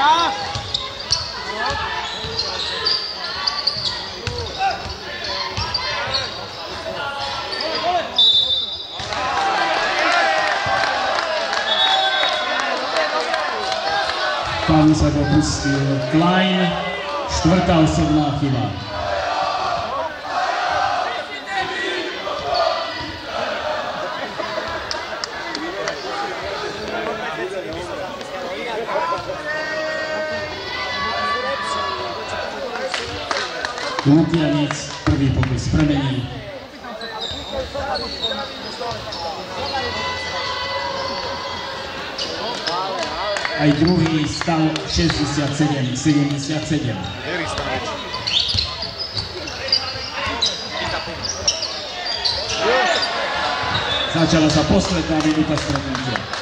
Paweł Zagopuski, Klein, czwarta osobna chwila. Thank you. Lukianiec, prvý pokus premení. Aj druhý stal 67, 77. Začala sa posledná minúta stretnutia.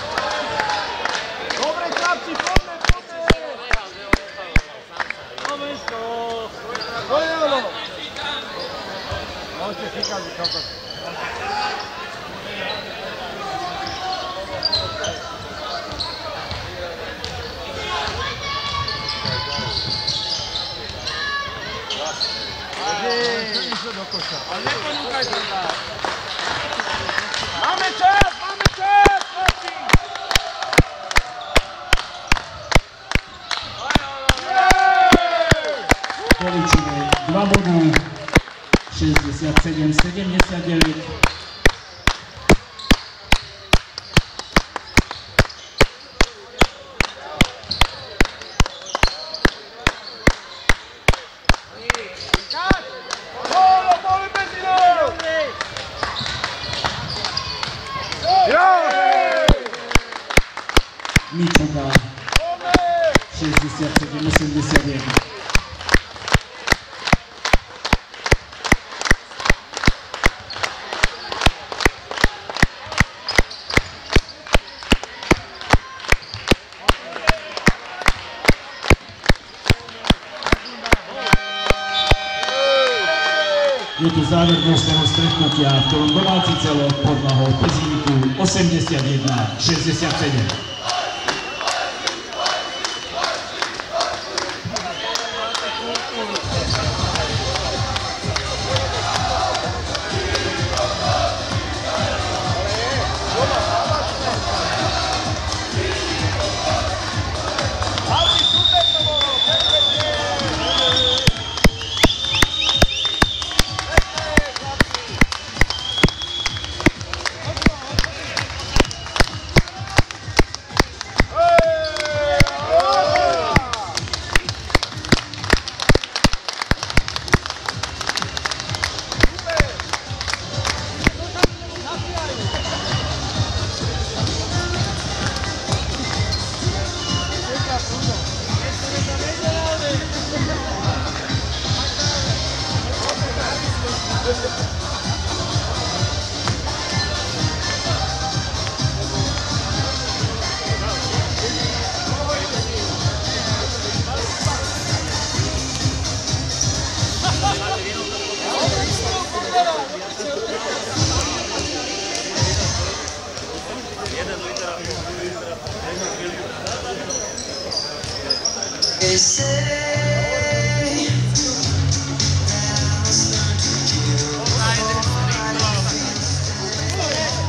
그렇게 생각을 겪었어요. Mamy czas, mamy czas! Policzymy dwa bogami. 67, 79. Мичуга. 67, 81. Je tu záver dnešného stretnutia, v ktorom domáci celok podľahol Pezínku 81-67. esquecer.